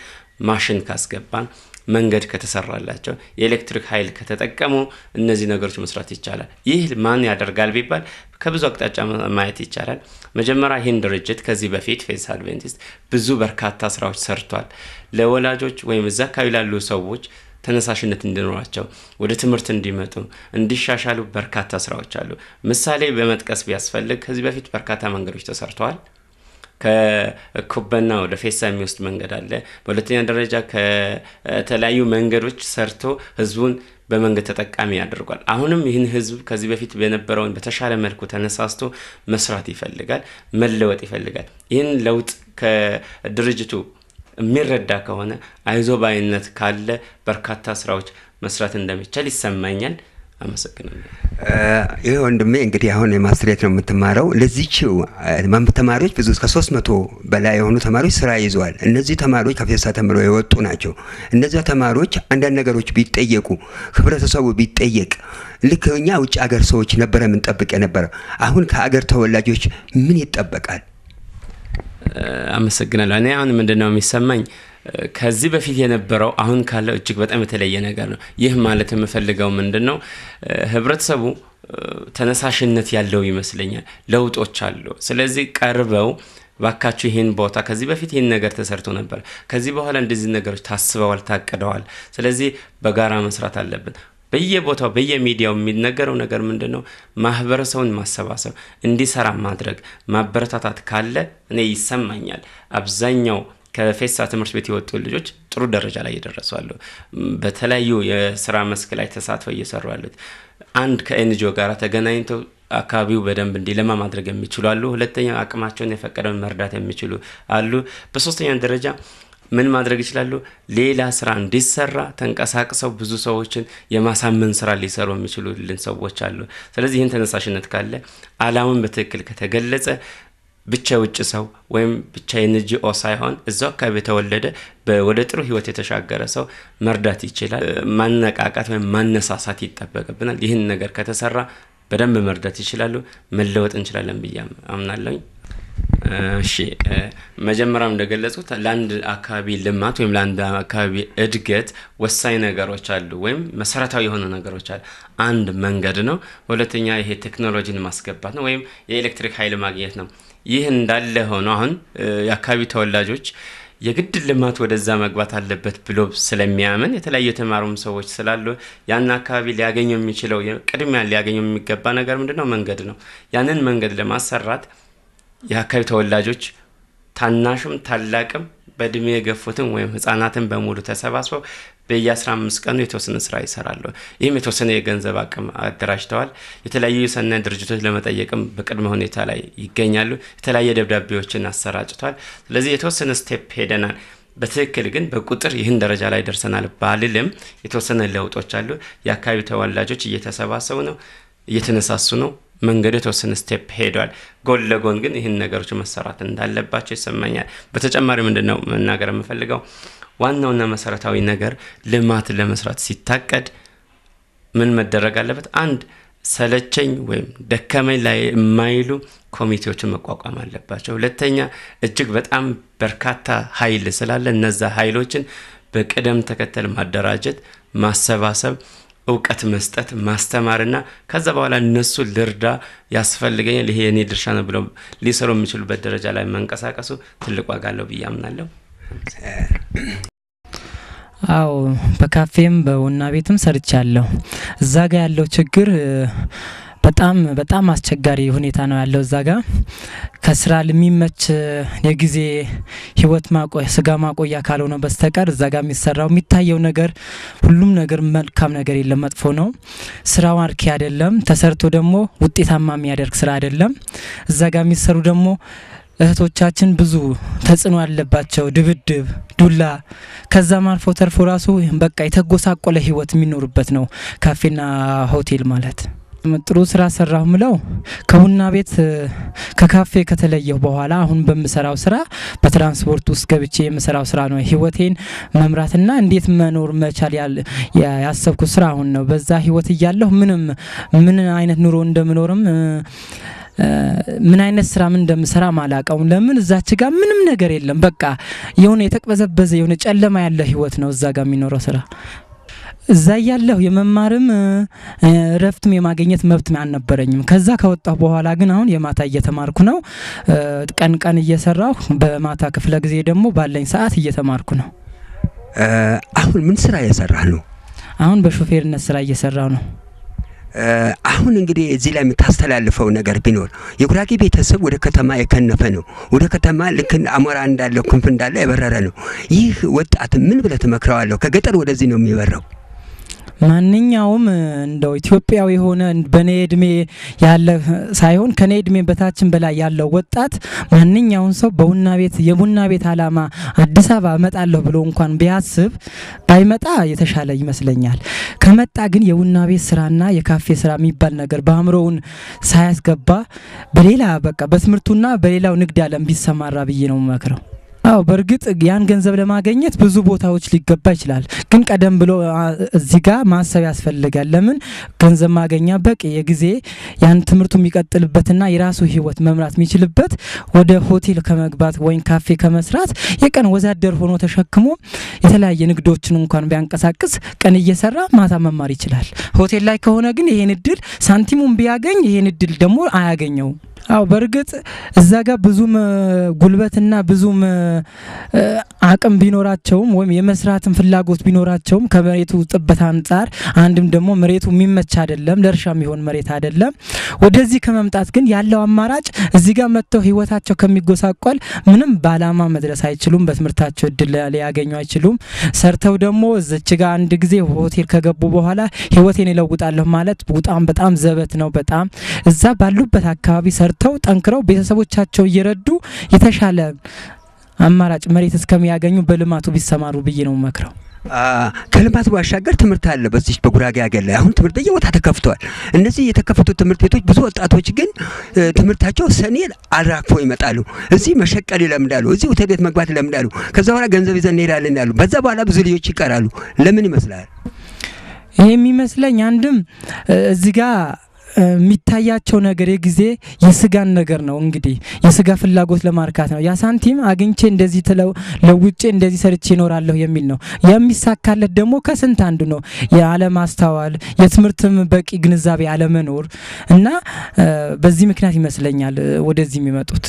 ማሽን ካስገባን መንገድ ከተሰራላቸው፣ የኤሌክትሪክ ኃይል ከተጠቀሙ እነዚህ ነገሮች መስራት ይቻላል። ይህ ማን ያደርጋል ቢባል ከብዙ አቅጣጫ ማየት ይቻላል። መጀመሪያ ይህን ድርጅት ከዚህ በፊት ፌሳ አድቬንቲስት ብዙ በርካታ ስራዎች ሰርቷል። ለወላጆች ወይም እዛ አካባቢ ላሉ ሰዎች ተነሳሽነት እንዲኖራቸው ወደ ትምህርት እንዲመጡ እንዲሻሻሉ በርካታ ስራዎች አሉ። ምሳሌ በመጥቀስ ቢያስፈልግ ከዚህ በፊት በርካታ መንገዶች ተሰርተዋል። ከኩበና ወደ ፌሳ የሚወስድ መንገድ አለ። በሁለተኛ ደረጃ ከተለያዩ መንገዶች ሰርቶ ህዝቡን በመንገድ ተጠቃሚ ያደርጓል። አሁንም ይህን ህዝብ ከዚህ በፊት በነበረውን በተሻለ መልኩ ተነሳስቶ መስራት ይፈልጋል፣ መለወጥ ይፈልጋል። ይህን ለውጥ ከድርጅቱ የሚረዳ ከሆነ አይዞ ባይነት ካለ በርካታ ስራዎች መስራት እንደሚቻል ይሰማኛል። አመሰግናለሁ። ይህ ወንድሜ እንግዲህ አሁን ማስትሬት ነው የምትማረው። ለዚችው ተማሪዎች ብዙ ከሶስት መቶ በላይ የሆኑ ተማሪዎች ስራ ይዘዋል። እነዚህ ተማሪዎች ከፌሳ ተምረው የወጡ ናቸው። እነዚያ ተማሪዎች አንዳንድ ነገሮች ቢጠየቁ፣ ህብረተሰቡ ቢጠየቅ ልክ እኛ ውጭ ሀገር ሰዎች ነበረ የምንጠብቅ የነበረ አሁን ከአገር ተወላጆች ምን ይጠበቃል? አመሰግናለሁ። እኔ አሁን ምንድን ነው የሚሰማኝ ከዚህ በፊት የነበረው አሁን ካለው እጅግ በጣም የተለየ ነገር ነው። ይህ ማለት የምፈልገው ምንድን ነው ህብረተሰቡ ተነሳሽነት ያለው ይመስለኛል። ለውጦች አሉ። ስለዚህ ቀርበው ባካችሁ ይህን ቦታ ከዚህ በፊት ይህን ነገር ተሰርቶ ነበር፣ ከዚህ በኋላ እንደዚህ ነገሮች ታስበዋል፣ ታቅደዋል። ስለዚህ በጋራ መስራት አለብን። በየቦታው በየሚዲያው የሚነገረው ነገር ምንድን ነው? ማህበረሰቡን ማሰባሰብ፣ እንዲሰራ ማድረግ፣ ማበረታታት ካለ እኔ ይሰማኛል አብዛኛው ከፌሳ ትምህርት ቤት የወጡ ልጆች ጥሩ ደረጃ ላይ እየደረሱ አሉ። በተለያዩ የስራ መስክ ላይ ተሳትፈው እየሰሩ ያሉት አንድ ከኤንጂኦ ጋር ተገናኝተው አካባቢው በደንብ እንዲለማ ማድረግ የሚችሉ አሉ። ሁለተኛ አቅማቸውን የፈቀደውን መርዳት የሚችሉ አሉ። በሶስተኛ ደረጃ ምን ማድረግ ይችላሉ? ሌላ ስራ እንዲሰራ ተንቀሳቅሰው ብዙ ሰዎችን የማሳመን ስራ ሊሰሩ የሚችሉልን ሰዎች አሉ። ስለዚህ ይህን ተነሳሽነት ካለ አላማውን በትክክል ከተገለጸ ብቻ የውጭ ሰው ወይም ብቻ የኤንጂኦ ሳይሆን እዛው አካባቢ የተወለደ ወደ ጥሩ ህይወት የተሻገረ ሰው መርዳት ይችላል። ማነቃቃት ወይም ማነሳሳት ይጠበቅብናል። ይህን ነገር ከተሰራ በደንብ መርዳት ይችላሉ፣ መለወጥ እንችላለን ብዬ አምናለሁኝ። እሺ መጀመሪያም እንደገለጹት ለአንድ አካባቢ ልማት ወይም ለአንድ አካባቢ እድገት ወሳኝ ነገሮች አሉ፣ ወይም መሰረታዊ የሆኑ ነገሮች አሉ። አንድ መንገድ ነው። ሁለተኛ ይሄ ቴክኖሎጂን ማስገባት ነው፣ ወይም የኤሌክትሪክ ኃይል ማግኘት ነው። ይህ እንዳለ ሆኖ አሁን የአካባቢ ተወላጆች የግድ ልማት ወደዛ መግባት አለበት ብሎ ስለሚያምን የተለያዩ የተማሩም ሰዎች ስላሉ ያን አካባቢ ሊያገኙ የሚችለው ቅድሚያ ሊያገኙ የሚገባ ነገር ምንድን ነው? መንገድ ነው። ያንን መንገድ ለማሰራት የአካባቢ ተወላጆች ታናሽም ታላቅም በእድሜ የገፉትም ወይም ህጻናትን በሙሉ ተሰባስበው በየ15 ቀኑ የተወሰነ ስራ ይሰራሉ። ይህም የተወሰነ የገንዘብ አቅም አደራጅተዋል። የተለያዩ የሰናይ ድርጅቶች ለመጠየቅም በቅድመ ሁኔታ ላይ ይገኛሉ። የተለያየ ደብዳቤዎችን አሰራጭቷል። ስለዚህ የተወሰነ step ሄደናል። በትክክል ግን በቁጥር ይህን ደረጃ ላይ ደርሰናል ባልልም የተወሰነ ለውጦች አሉ። የአካባቢ ተወላጆች እየተሰባሰቡ ነው፣ እየተነሳሱ ነው። መንገዱ የተወሰነ step ሄዷል። ጎን ለጎን ግን ይህን ነገሮች መሰራት እንዳለባቸው ይሰማኛል። በተጨማሪ ምንድን ነው መናገር የምፈልገው ዋናውና መሰረታዊ ነገር ልማት ለመስራት ሲታቀድ ምን መደረግ አለበት? አንድ ሰለቸኝ ወይም ደከመኝ ላይ የማይሉ ኮሚቴዎችን መቋቋም አለባቸው። ሁለተኛ እጅግ በጣም በርካታ ኃይል ስላለ እነዛ ኃይሎችን በቅደም ተከተል ማደራጀት፣ ማሰባሰብ እውቀት መስጠት ማስተማርና ከዛ በኋላ እነሱ ልርዳ ያስፈልገኛል ይሄ የኔ ድርሻ ነው ብለው ሊሰሩ የሚችሉበት ደረጃ ላይ መንቀሳቀሱ ትልቅ ዋጋ አለው ብዬ አምናለሁ። አዎ በካፌም በቡና ቤትም ሰርቻለሁ። እዛ ጋ ያለው ችግር በጣም በጣም አስቸጋሪ ሁኔታ ነው ያለው። እዛ ጋ ከስራ ለሚመች የጊዜ ህይወት ማቆያ ስጋ ማቆያ ካልሆነ በስተቀር እዛ ጋ የሚሰራው የሚታየው ነገር ሁሉም ነገር መልካም ነገር የለም፣ መጥፎ ነው። ስራው አርኪ አይደለም። ተሰርቶ ደግሞ ውጤታማ የሚያደርግ ስራ አይደለም። እዛ ጋ የሚሰሩ ደግሞ እህቶቻችን ብዙ ተጽዕኖ ያለባቸው ድብድብ፣ ዱላ ከዛም አልፎ ተርፎ ራሱ በቃ የተጎሳቆለ ህይወት የሚኖሩበት ነው ካፌና ሆቴል ማለት። ጥሩ ስራ ሰራሁ ምለው ከቡና ቤት ከካፌ ከተለየሁ በኋላ አሁን በምሰራው ስራ በትራንስፖርት ውስጥ ገብቼ የምሰራው ስራ ነው። ህይወቴን መምራትና እንዴት መኖር መቻል ያሰብኩት ስራ አሁን ነው። በዛ ህይወት እያለሁ ምንም ምን አይነት ኑሮ እንደምኖርም ምን አይነት ስራ ምን እንደምሰራ ማላቀውም። ለምን እዛች ጋር ምንም ነገር የለም። በቃ የሆነ የተቅበዘበዘ የሆነ ጨለማ ያለ ህይወት ነው እዛ ጋር የሚኖረው ስራ እዛ እያለሁ የመማርም እረፍትም የማግኘት መብት አልነበረኝም። ከዛ ከወጣሁ በኋላ ግን አሁን የማታ እየተማርኩ ነው። ቀን ቀን እየሰራሁ በማታ ክፍለ ጊዜ ደግሞ ባለኝ ሰዓት እየተማርኩ ነው። አሁን ምን ስራ እየሰራህ ነው? አሁን በሾፌርነት ስራ እየሰራሁ ነው። አሁን እንግዲህ እዚህ ላይ የምታስተላልፈው ነገር ቢኖር የጉራጌ ቤተሰብ ወደ ከተማ የከነፈ ነው። ወደ ከተማ ልክ አሞራ እንዳለው ክንፍ እንዳለ የበረረ ነው። ይህ ወጣት ምን ብለህ ትመክረዋለሁ? ከገጠር ወደዚህ ነው የሚበረው። ማንኛውም እንደው ኢትዮጵያዊ የሆነ በኔ እድሜ ያለ ሳይሆን ከኔ እድሜ በታችን በላይ ያለው ወጣት ማንኛውን ሰው በቡና ቤት የቡና ቤት አላማ አዲስ አበባ እመጣለሁ ብሎ እንኳን ቢያስብ ባይመጣ የተሻለ ይመስለኛል። ከመጣ ግን የቡና ቤት ስራና የካፌ ስራ የሚባል ነገር በአእምሮውን ሳያስገባ በሌላ በቃ በትምህርቱና በሌላው ንግድ አለም ቢሰማራ ብዬ ነው መክረው። አዎ በእርግጥ ያን ገንዘብ ለማግኘት ብዙ ቦታዎች ሊገባ ይችላል። ግን ቀደም ብሎ እዚህ ጋር ማሰብ ያስፈልጋል። ለምን ገንዘብ ማገኛ በቂ የጊዜ ያን ትምህርቱ የሚቀጥልበትና የራሱ ህይወት መምራት የሚችልበት ወደ ሆቴል ከመግባት ወይም ካፌ ከመስራት የቀን ወዛደር ሆኖ ተሸክሞ የተለያየ ንግዶችን እንኳን ቢያንቀሳቅስ ቀን እየሰራ ማታ መማር ይችላል። ሆቴል ላይ ከሆነ ግን ይሄን እድል ሳንቲሙን ቢያገኝ ይሄን እድል ደግሞ አያገኘውም። አው በእርግጥ እዛ ጋር ብዙም ጉልበትና ብዙም አቅም ቢኖራቸውም ወይም የመስራትን ፍላጎት ቢኖራቸውም ከመሬቱ ጥበት አንጻር አንድም ደግሞ መሬቱ የሚመች አይደለም፣ ለእርሻ የሚሆን መሬት አይደለም። ወደዚህ ከመምጣት ግን ያለው አማራጭ እዚህ ጋር መጥተው ህይወታቸው ከሚጎሳቆል ምንም በአላማ መድረስ አይችሉም። በትምህርታቸው እድል ሊያገኙ አይችሉም። ሰርተው ደግሞ እዚች ጋር አንድ ጊዜ ሆቴል ከገቡ በኋላ ህይወቴን ይለውጣለሁ ማለት በጣም በጣም ዘበት ነው። በጣም እዛ ባሉበት አካባቢ ሰርተው ጠንክረው ቤተሰቦቻቸው እየረዱ የተሻለ አማራጭ መሬት እስከሚያገኙ በልማቱ ቢሰማሩ ብዬ ነው መክረው። ከልማት ባሻገር ትምህርት አለ። በዚህ በጉራጌ ሀገር ላይ አሁን ትምህርት በየቦታ ተከፍተዋል። እነዚህ የተከፈቱ ትምህርት ቤቶች ብዙ ወጣቶች ግን ትምህርታቸው ሰኔ አራግፈው ይመጣሉ። እዚህ መሸቀል ይለምዳሉ። እዚህ ሆቴል ቤት መግባት ይለምዳሉ። ከዛ በኋላ ገንዘብ ይዘን እንሄዳለን ያሉ፣ በዛ በኋላ ብዙ ልጆች ይቀራሉ። ለምን ይመስላል? ይህ የሚመስለኝ አንድም እዚህ ጋር የሚታያቸው ነገር የጊዜ የስጋን ነገር ነው። እንግዲህ የስጋ ፍላጎት ለማርካት ነው። ያ ሳንቲም አግኝቼ እንደዚህ ትለው ለውጬ እንደዚህ ሰርቼ ይኖራለሁ የሚል ነው። የሚሳካለት ደግሞ ከስንት አንዱ ነው። የአለማስተዋል፣ የትምህርትም በቂ ግንዛቤ አለመኖር እና በዚህ ምክንያት ይመስለኛል ወደዚህ የሚመጡት።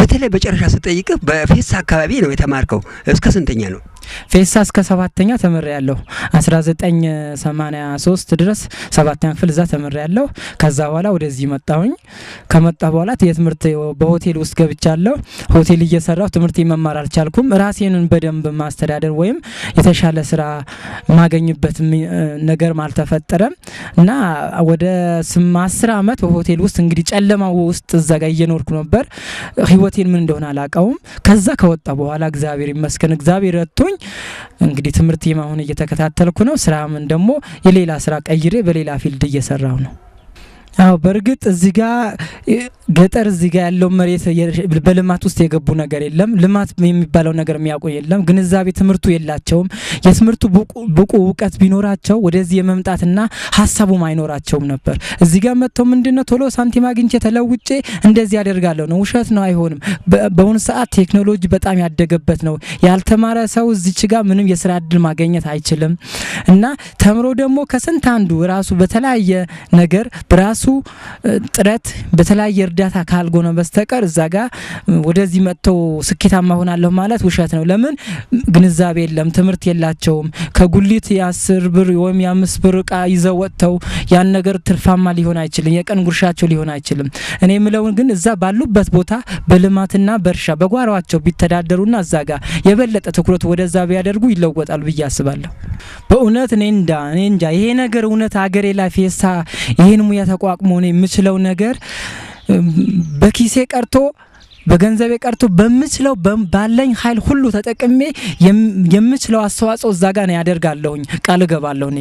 በተለይ በጨረሻ ስጠይቅህ በፌስ አካባቢ ነው የተማርከው። እስከ ስንተኛ ነው? ፌሳ እስከ ሰባተኛ ተምሬ ያለሁ 1983 ድረስ ሰባተኛ ክፍል እዛ ተምሬ ያለሁ። ከዛ በኋላ ወደዚህ መጣሁኝ። ከመጣ በኋላ የትምህርት በሆቴል ውስጥ ገብቻለሁ። ሆቴል እየሰራሁ ትምህርት መማር አልቻልኩም። ራሴንን በደንብ ማስተዳደር ወይም የተሻለ ስራ ማገኝበት ነገርም አልተፈጠረም እና ወደ አስር አመት በሆቴል ውስጥ እንግዲህ ጨለማው ውስጥ እዛ ጋር እየኖርኩ ነበር። ህይወቴን ምን እንደሆነ አላውቀውም። ከዛ ከወጣ በኋላ እግዚአብሔር ይመስገን እግዚአብሔር ረድቶኝ እንግዲህ ትምህርት አሁን እየተከታተልኩ ነው። ስራምን ደግሞ የሌላ ስራ ቀይሬ በሌላ ፊልድ እየሰራው ነው። አዎ በእርግጥ እዚህ ጋ ገጠር እዚህ ጋ ያለው መሬት በልማት ውስጥ የገቡ ነገር የለም። ልማት የሚባለው ነገር የሚያውቁ የለም። ግንዛቤ ትምህርቱ የላቸውም። የትምህርቱ ብቁ እውቀት ቢኖራቸው ወደዚህ የመምጣትና ሀሳቡም አይኖራቸውም ነበር። እዚህ ጋር መጥተው ምንድን ነው ቶሎ ሳንቲም አግኝቼ ተለውጬ እንደዚህ ያደርጋለሁ ነው። ውሸት ነው፣ አይሆንም። በአሁኑ ሰዓት ቴክኖሎጂ በጣም ያደገበት ነው። ያልተማረ ሰው እዚች ጋር ምንም የስራ እድል ማግኘት አይችልም እና ተምሮ ደግሞ ከስንት አንዱ ራሱ በተለያየ ነገር በራሱ ጥረት በተለያየ እርዳታ ካልጎነ በስተቀር እዛ ጋር ወደዚህ መጥተው ስኬታማ ሆናለሁ ማለት ውሸት ነው። ለምን ግንዛቤ የለም፣ ትምህርት የላቸውም። ከጉሊት የአስር ብር ወይም የአምስት ብር እቃ ይዘው ወጥተው ያን ነገር ትርፋማ ሊሆን አይችልም፣ የቀን ጉርሻቸው ሊሆን አይችልም። እኔ የምለውን ግን እዛ ባሉበት ቦታ በልማትና በእርሻ በጓሯቸው ቢተዳደሩና እዛ ጋር የበለጠ ትኩረት ወደዛ ቢያደርጉ ይለወጣሉ ብዬ አስባለሁ። በእውነት እኔ እንዳ እኔ እንጃ ይሄ ነገር እውነት አገሬ ላይ ፌሳ ይሄን ሙያ ተቋቁሞ ነው የምችለው ነገር በኪሴ ቀርቶ በገንዘቤ ቀርቶ በምችለው ባለኝ ኃይል ሁሉ ተጠቅሜ የምችለው አስተዋጽኦ እዛ ነው ያደርጋለሁኝ። ቃል እገባለሁ እኔ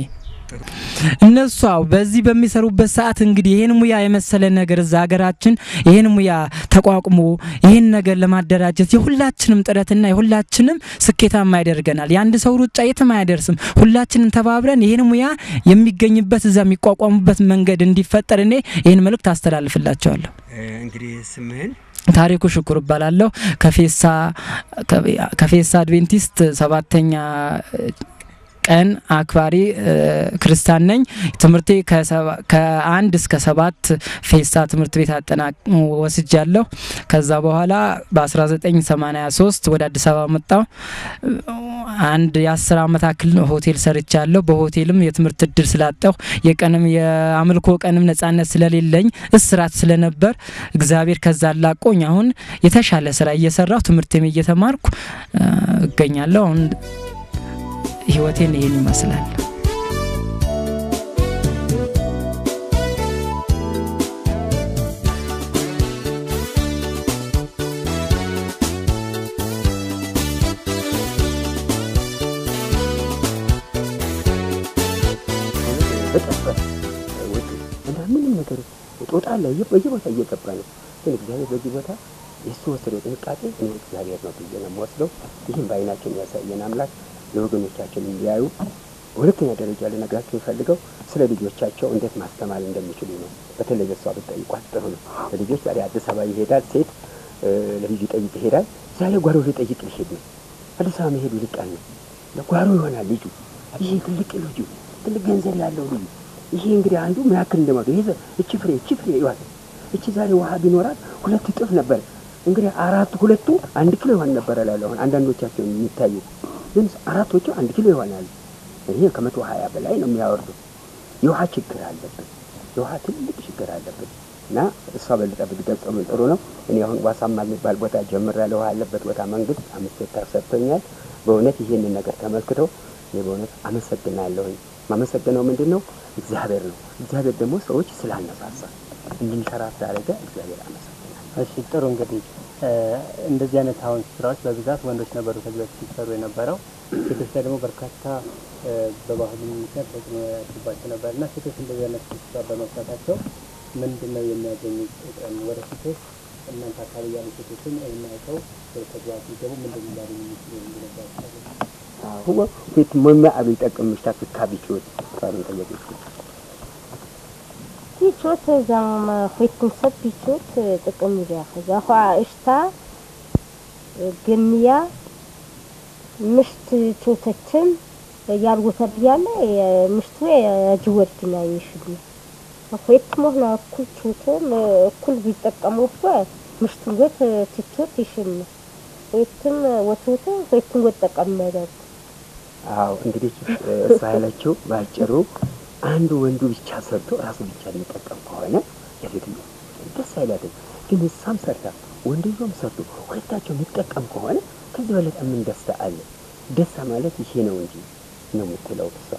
እነሱ አዎ በዚህ በሚሰሩበት ሰዓት እንግዲህ ይህን ሙያ የመሰለ ነገር እዛ ሀገራችን ይህን ሙያ ተቋቁሞ ይህን ነገር ለማደራጀት የሁላችንም ጥረትና የሁላችንም ስኬታማ ያደርገናል። የአንድ ሰው ሩጫ የትም አያደርስም። ሁላችንም ተባብረን ይህን ሙያ የሚገኝበት እዛ የሚቋቋሙበት መንገድ እንዲፈጠር እኔ ይህን መልእክት አስተላልፍላቸዋለሁ። እንግዲህ ስምህን ታሪኩ ሽኩር እባላለሁ። ከፌሳ ከፌሳ አድቬንቲስት ሰባተኛ ቀን አክባሪ ክርስቲያን ነኝ። ትምህርቴ ከአንድ እስከ ሰባት ፌሳ ትምህርት ቤት አጠናቅ ወስጃለሁ። ከዛ በኋላ በ1983 ወደ አዲስ አበባ መጣሁ። አንድ የአስር ዓመት አክል ሆቴል ሰርቻለሁ። በሆቴልም የትምህርት እድል ስላጣሁ የቀንም የአምልኮ ቀንም ነጻነት ስለሌለኝ እስራት ስለነበር እግዚአብሔር ከዛ ላቆኝ አሁን የተሻለ ስራ እየሰራሁ ትምህርቴም እየተማርኩ እገኛለሁ። አሁን ህይወቴን ይህን ይመስላል። ምንም ነገር በየቦታ እየገባ ነው። ግን እግዚአብሔር በዚህ ቦታ የሱ ወሰደው ጥንቃቄ እኔ እግዚአብሔር ነው ብዬ ነው የምወስደው። ይህም በአይናችን ያሳየን አምላክ ለወገኖቻችን እንዲያዩ። በሁለተኛ ደረጃ ልነግራቸው የፈልገው ስለ ልጆቻቸው እንዴት ማስተማር እንደሚችሉ ነው። በተለይ በሷ ብትጠይቋት ጥሩ ነው። ለልጆች ዛሬ አዲስ አበባ ይሄዳል፣ ሴት ለልጁ ጠይቅ ይሄዳል። ዛሬ ጓሮ ሊጠይቅ ሊሄድ ነው። አዲስ አበባ መሄዱ ሊቃል ነው። ለጓሮ ይሆናል ልጁ። ይሄ ትልቅ ልጁ ትልቅ ገንዘብ ያለው ልዩ ይሄ እንግዲህ አንዱ ምን ያክል እንደማዱ ይሄ እቺ ፍሬ እቺ ፍሬ ይዋል እቺ ዛሬ ውሃ ቢኖራት ሁለት እጥፍ ነበር። እንግዲህ አራቱ ሁለቱ አንድ ኪሎ ይሆን ነበር እላለሁ። አንዳንዶቻቸው የሚታዩ ግን አራቶቹ አንድ ኪሎ ይሆናሉ። ይሄ ከመቶ ሀያ በላይ ነው የሚያወርዱ። የውሃ ችግር አለብን። የውሃ ትልቅ ችግር አለብን እና እሷ በልጠ ብትገልጸው ምን ጥሩ ነው። እኔ አሁን ዋሳማ የሚባል ቦታ ጀምሬያለሁ። ውሃ ያለበት ቦታ መንግስት አምስት ሄክታር ሰጥቶኛል። በእውነት ይህንን ነገር ተመልክተው እኔ በእውነት አመሰግናለሁኝ። ማመሰግነው ምንድን ነው እግዚአብሔር ነው። እግዚአብሔር ደግሞ ሰዎች ስላነሳሳ እንድንሰራ ስላደረገ እግዚአብሔር አመሰግናለሁ። እሺ ጥሩ እንግዲህ እንደዚህ አይነት አሁን ስራዎች በብዛት ወንዶች ነበሩ ከዚህ በፊት ሲሰሩ የነበረው። ሴቶች ላይ ደግሞ በርካታ በባህሉ ምክንያት ተጽዕኖ ያድርባቸው ነበር እና ሴቶች እንደዚህ አይነት ስራ በመስራታቸው ምንድን ነው የሚያገኙት? ጥቅም? ወደ ሴቶች እናንተ አካባቢ ያሉ ሴቶችን ወደ ተግባር ሲገቡ ምንድን ሊያገኙ የሚችሉ የሚነባቸው huwa fit mumma abin takan mishtafi kabichot farin tayyib ቢቾት እዛም ሆይትን ሰብ ቢቾት ጥቅም ይያ ከዛ እሽታ ግንያ ምሽት ቾተችን ያልወተ ብያለ ምሽቱ ያጅወርትና ይሽዱ ሆይት ሞህና እኩል ቾትን እኩል ቢጠቀሙበት ምሽቱን ወት ትቾት ይሽን ሆይትም ወቶተ ሆይትን ወት ጠቀመረት አዎ እንግዲህ እሷ ያለችው ባጭሩ አንዱ ወንዱ ብቻ ሰርቶ ራሱ ብቻ የሚጠቀም ከሆነ የሴትዮ ደስ አይላትም። ግን እሷም ሰርታ ወንድየውም ሰርቶ ሁለታቸው የሚጠቀም ከሆነ ከዚህ በለጠ ምን ደስታ አለ? ደስታ ማለት ይሄ ነው እንጂ ነው የምትለው እሷ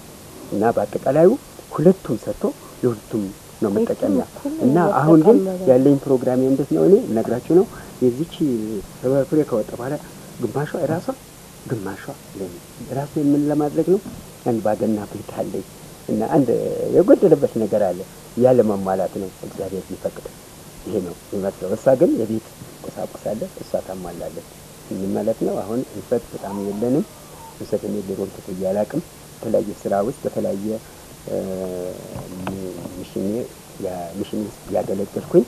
እና በአጠቃላዩ ሁለቱም ሰርቶ ለሁለቱም ነው መጠቀሚያ እና አሁን ግን ያለኝ ፕሮግራም እንዴት ነው? እኔ ነግራችሁ ነው የዚች ፍሬ ከወጣ በኋላ ግማሿ ራሷ ግማሿ ራሱ የምን ለማድረግ ነው። አንድ ባገና ቤት አለኝ እና አንድ የጎደለበት ነገር አለ ያለ መሟላት ነው። እግዚአብሔር ቢፈቅድ ይሄ ነው የሚመስለው። እሷ ግን የቤት ቁሳቁስ አለ፣ እሷ ታሟላለች ማለት ነው። አሁን እንሰት በጣም የለንም። እንሰት እኔ ሌሮን ክፍያ አላውቅም። በተለያየ ስራ ውስጥ በተለያየ ሚሽኔ ሚሽን ውስጥ ያገለገልኩኝ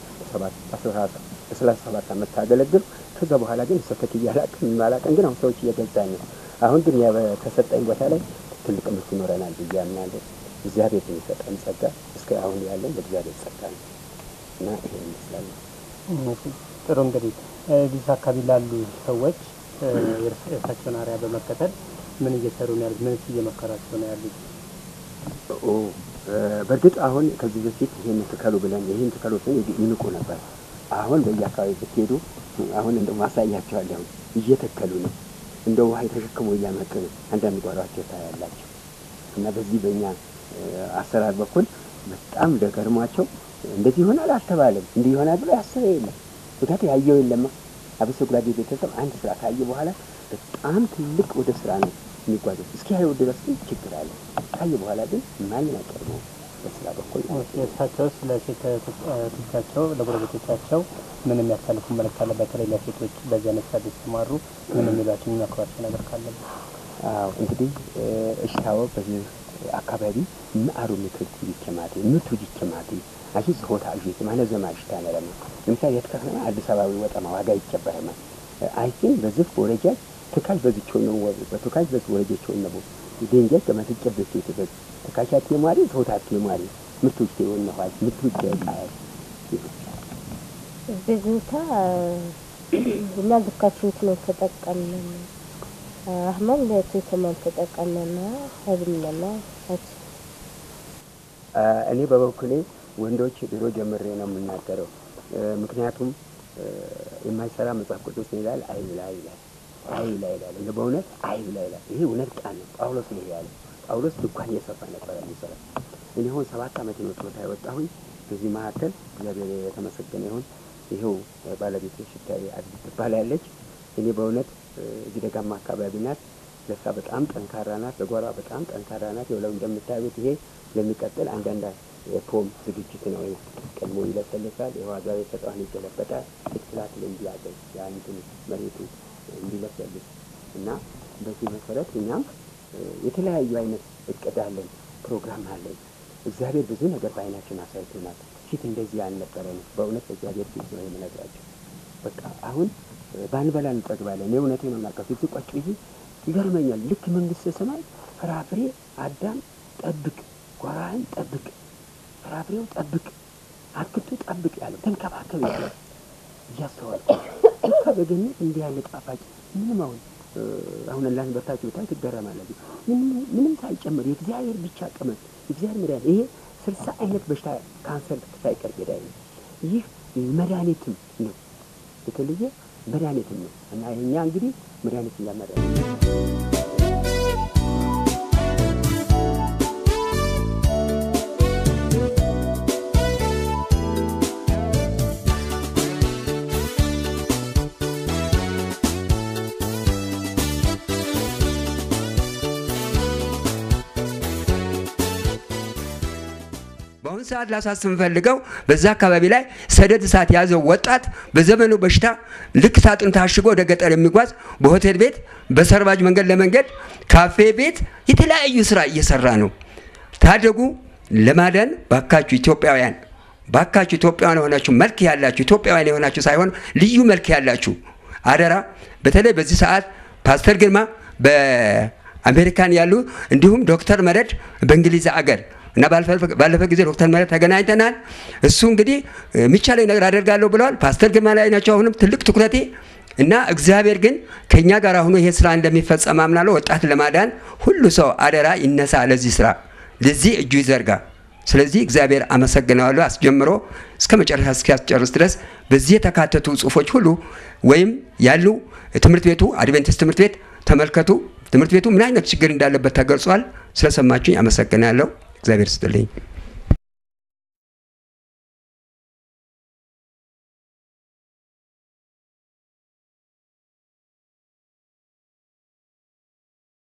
በሰላሳ ሰባት ዓመት ታገለግል ከዛ በኋላ ግን እንሰት እያላቅም ማላቅም ግን አሁን ሰዎች እየገዛኝ ነው። አሁን ግን ከሰጠኝ ቦታ ላይ ትልቅ ምርት ይኖረናል ብዬ አምናለሁ። እግዚአብሔር የሚሰጠን ጸጋ እስከ አሁን ያለን በእግዚአብሔር ጸጋ ነው እና ይሄ ይመስላል። ጥሩ እንግዲህ እዚህ አካባቢ ላሉ ሰዎች የእርሳቸውን አርያ በመከተል ምን እየሰሩ ነው ያሉት? ምንስ እየመከራቸው ነው ያሉት? በእርግጥ አሁን ከዚህ በፊት ይህን ትከሉ ብለን ይህን ትከሉ ብለን ይንቁ ነበር። አሁን በየአካባቢ ብትሄዱ አሁን እንደ ማሳያቸዋለሁ እየተከሉ ነው። እንደ ውሃ የተሸክሞ እያመጡ ነው። አንዳንድ ጓሯቸው ታያላቸው እና በዚህ በእኛ አሰራር በኩል በጣም ደገርሟቸው እንደዚህ ይሆናል አልተባለም፣ እንዲህ ይሆናል ብሎ ያሰበ የለም። ምክንያቱም ያየው የለማ። አብሶ ጉራጌ ቤተሰብ አንድ ስራ ካየ በኋላ በጣም ትልቅ ወደ ስራ ነው የሚጓዙት። እስኪ ያየው ድረስ ግን ችግር አለ። ካየ በኋላ ግን ማንም አይቀድመው በስራ በኩል ለሴት እህቶቻቸው ለጎረቤቶቻቸው ምን የሚያሳልፉ መልእክት አለ? በተለይ ለሴቶች በዚህ አይነት ስራ የተሰማሩ ምን የሚሏቸው የሚመክሯቸው ነገር ካለ? አዎ እንግዲህ እሽታዎ በዚህ አካባቢ ምአሩ ምክር ይቸማቴ ምቱ ይቸማቴ አሺ ሆታ አሺ ማነ ዘማ እሽታ ነረማ ለምሳሌ የትከፍና አዲስ አበባ ወጠማ ዋጋ ይጨበረማ። አይኪን በዝፍ ወረጃ ትካል በዝቾ ነው ወብ በትካል በዝ ወረጆች ነው ደንጀ ከመትጨ በሴት በዝ ተካሻት የማሪ ሆታት የማሪ ምቱ ይቸ ነው ሀል ምቱ ይቸቃል ብዙታ እና ልካችሁት ነው ተጠቀምን አህመን ለትተማን ተጠቀመና ህብምና አች እኔ በበኩሌ ወንዶች ድሮ ጀምሬ ነው የምናገረው። ምክንያቱም የማይሰራ መጽሐፍ ቅዱስ ይላል አይብላ ይላል አይብላ ይላል። እንደ በእውነት አይብላ ይላል። ይሄ እውነት ቃል ነው። ጳውሎስ ነው ያለ። ጳውሎስ ድንኳን እየሰፋ ነበረ የሚሰራ። እኔ አሁን ሰባት ዓመት ነው ጡረታ የወጣሁኝ። በዚህ መካከል እግዚአብሔር የተመሰገነ ይሁን። ይኸው ባለቤት ሽታዬ አዲስ ትባላለች። እኔ በእውነት እዚህ ደጋማ አካባቢ ናት። ለስራ በጣም ጠንካራ ናት። ለጓሯ በጣም ጠንካራ ናት። የውለው እንደምታዩት ይሄ ለሚቀጥል አንዳንድ የፖም ዝግጅት ነው። ቀድሞ ይለሰልሳል። የዋዛ ቤት ተጠዋን ይገለበጣል። ክትላት እንዲያገኝ የአንድን መሬቱ እንዲለሰልስ እና በዚህ መሰረት እኛም የተለያዩ አይነት እቅድ አለን፣ ፕሮግራም አለን። እግዚአብሔር ብዙ ነገር በአይናችን አሳይቶናል። ፊት እንደዚህ አልነበረንም። በእውነት እግዚአብሔር ፊት ነው የምነግራቸው። በቃ አሁን ባንበላ እንጠግባለን። እኔ እውነቴን ነው ፊት ቆጭ ብዬ ይገርመኛል። ልክ መንግስተ ሰማይ ፍራፍሬ አዳም ጠብቅ፣ ጓራህን ጠብቅ፣ ፍራፍሬው ጠብቅ፣ አትክልቱ ጠብቅ ያለው ተንከባከብ ያለው እያስተዋልኩ ልካ በገነት እንዲህ ያለ ጣፋጭ ምንም አሁን አሁን ላን በርታችሁ ብታይ ትገረማላችሁ። ምንም ሳይጨምር የእግዚአብሔር ብቻ ቅመም የእግዚአብሔር መድኃኒት ይሄ ስልሳ አይነት በሽታ ካንሰር ሳይቀር ገዳይ ይህ መድኃኒትም ነው የተለየ መድኃኒትም ነው። እና የኛ እንግዲህ መድኃኒት እያመረ በአሁኑ ሰዓት ላሳስብ የምፈልገው በዛ አካባቢ ላይ ሰደድ እሳት የያዘው ወጣት በዘመኑ በሽታ ልክ ሳጥን ታሽጎ ወደ ገጠር የሚጓዝ በሆቴል ቤት፣ በሰርባጅ መንገድ ለመንገድ ካፌ ቤት የተለያዩ ስራ እየሰራ ነው። ታደጉ ለማዳን ባካችሁ ኢትዮጵያውያን ባካችሁ ኢትዮጵያውያን የሆናችሁ መልክ ያላችሁ ኢትዮጵያውያን የሆናችሁ ሳይሆን ልዩ መልክ ያላችሁ አደራ። በተለይ በዚህ ሰዓት ፓስተር ግርማ በአሜሪካን ያሉ እንዲሁም ዶክተር መረድ በእንግሊዝ አገር እና ባለፈ ጊዜ ዶክተር መረድ ተገናኝተናል። እሱ እንግዲህ የሚቻለኝ ነገር አደርጋለሁ ብለዋል። ፓስተር ግርማ ላይ ናቸው አሁንም ትልቅ ትኩረቴ እና እግዚአብሔር ግን ከእኛ ጋር ሆኖ ይሄ ስራ እንደሚፈጸም አምናለሁ። ወጣት ለማዳን ሁሉ ሰው አደራ ይነሳ ለዚህ ስራ ለዚህ እጁ ይዘርጋ። ስለዚህ እግዚአብሔር አመሰግነዋለሁ። አስጀምሮ እስከ መጨረሻ እስኪያስጨርስ ድረስ በዚህ የተካተቱ ጽሁፎች ሁሉ ወይም ያሉ ትምህርት ቤቱ አድቬንቲስት ትምህርት ቤት ተመልከቱ። ትምህርት ቤቱ ምን አይነት ችግር እንዳለበት ተገልጿል። ስለሰማችሁኝ አመሰግናለሁ። እግዚአብሔር ስጥልኝ።